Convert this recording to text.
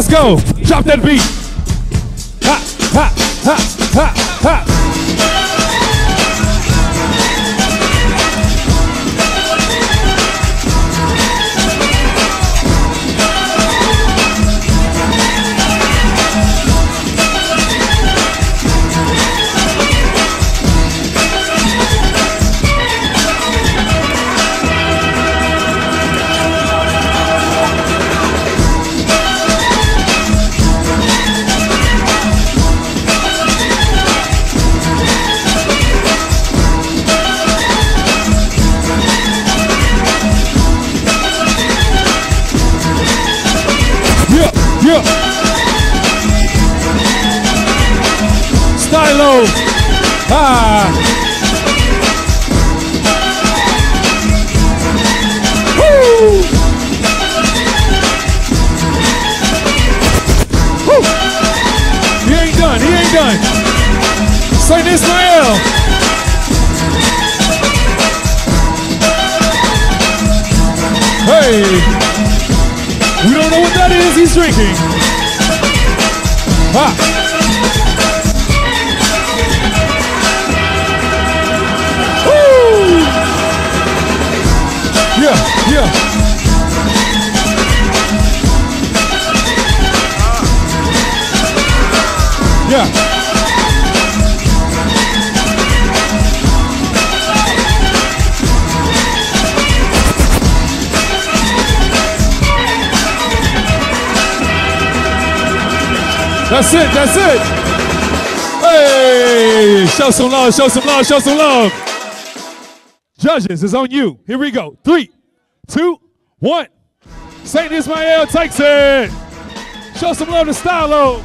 Let's go. Drop that beat. Yeah. Stylo. Ah. Woo. Woo. He ain't done. He ain't done. Saint Izmael. Hey. Is he's drinking. Ha. Woo! Yeah, yeah. Yeah. That's it, that's it. Hey, show some love, show some love, show some love. Judges, it's on you. Here we go. Three, two, one. St. Izmael takes it. Show some love to Stylo.